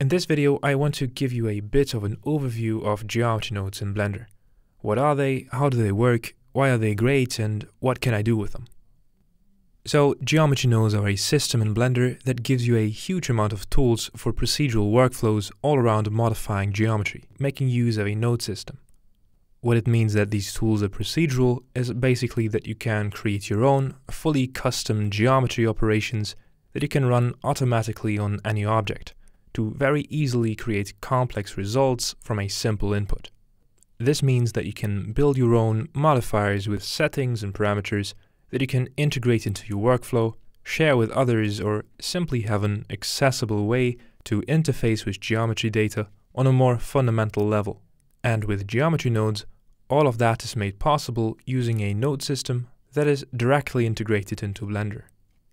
In this video, I want to give you a bit of an overview of geometry nodes in Blender. What are they, how do they work, why are they great, and what can I do with them? So, geometry nodes are a system in Blender that gives you a huge amount of tools for procedural workflows all around modifying geometry, making use of a node system. What it means that these tools are procedural is basically that you can create your own, fully custom geometry operations that you can run automatically on any object to very easily create complex results from a simple input. This means that you can build your own modifiers with settings and parameters that you can integrate into your workflow, share with others, or simply have an accessible way to interface with geometry data on a more fundamental level. And with geometry nodes, all of that is made possible using a node system that is directly integrated into Blender.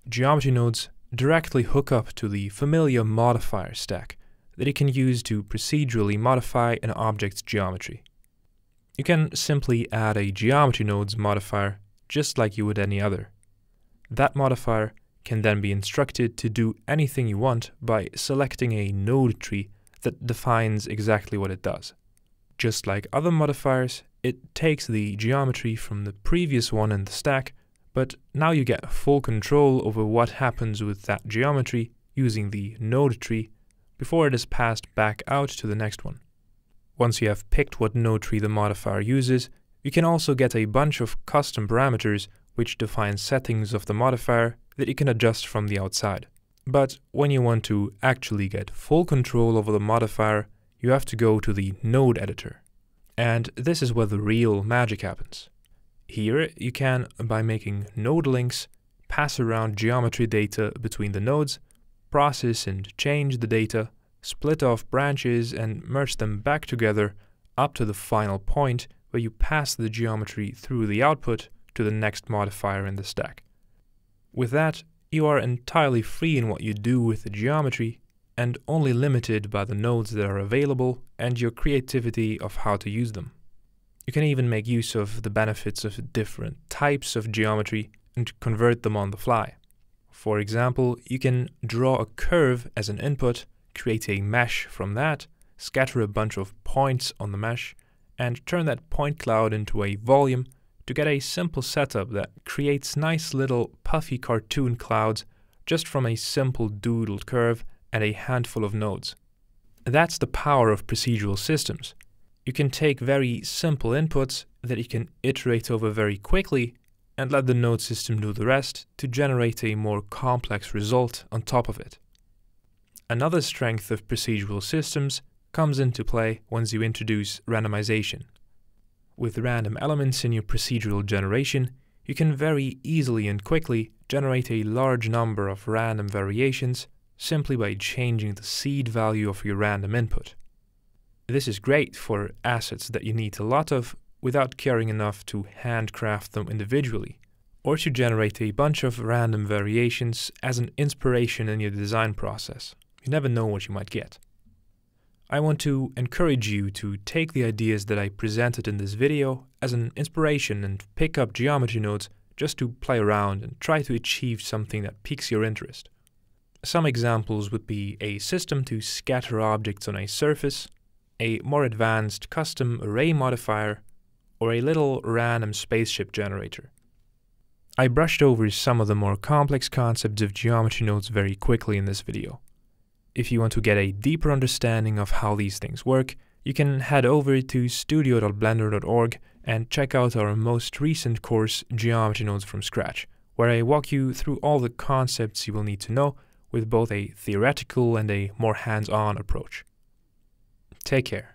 Geometry nodes directly hook up to the familiar modifier stack that it can use to procedurally modify an object's geometry. You can simply add a geometry nodes modifier just like you would any other. That modifier can then be instructed to do anything you want by selecting a node tree that defines exactly what it does. Just like other modifiers, it takes the geometry from the previous one in the stack, but now you get full control over what happens with that geometry using the node tree before it is passed back out to the next one. Once you have picked what node tree the modifier uses, you can also get a bunch of custom parameters which define settings of the modifier that you can adjust from the outside. But when you want to actually get full control over the modifier, you have to go to the node editor. And this is where the real magic happens. Here you can, by making node links, pass around geometry data between the nodes, process and change the data, split off branches and merge them back together up to the final point where you pass the geometry through the output to the next modifier in the stack. With that, you are entirely free in what you do with the geometry and only limited by the nodes that are available and your creativity of how to use them. You can even make use of the benefits of different types of geometry and convert them on the fly. For example, you can draw a curve as an input, create a mesh from that, scatter a bunch of points on the mesh, and turn that point cloud into a volume to get a simple setup that creates nice little puffy cartoon clouds just from a simple doodled curve and a handful of nodes. That's the power of procedural systems. You can take very simple inputs that you can iterate over very quickly and let the node system do the rest to generate a more complex result on top of it. Another strength of procedural systems comes into play once you introduce randomization. With random elements in your procedural generation, you can very easily and quickly generate a large number of random variations simply by changing the seed value of your random input. This is great for assets that you need a lot of without caring enough to handcraft them individually, or to generate a bunch of random variations as an inspiration in your design process. You never know what you might get. I want to encourage you to take the ideas that I presented in this video as an inspiration and pick up geometry nodes just to play around and try to achieve something that piques your interest. Some examples would be a system to scatter objects on a surface, a more advanced custom array modifier, or a little random spaceship generator. I brushed over some of the more complex concepts of geometry nodes very quickly in this video. If you want to get a deeper understanding of how these things work, you can head over to studio.blender.org and check out our most recent course, Geometry Nodes from Scratch, where I walk you through all the concepts you will need to know with both a theoretical and a more hands-on approach. Take care.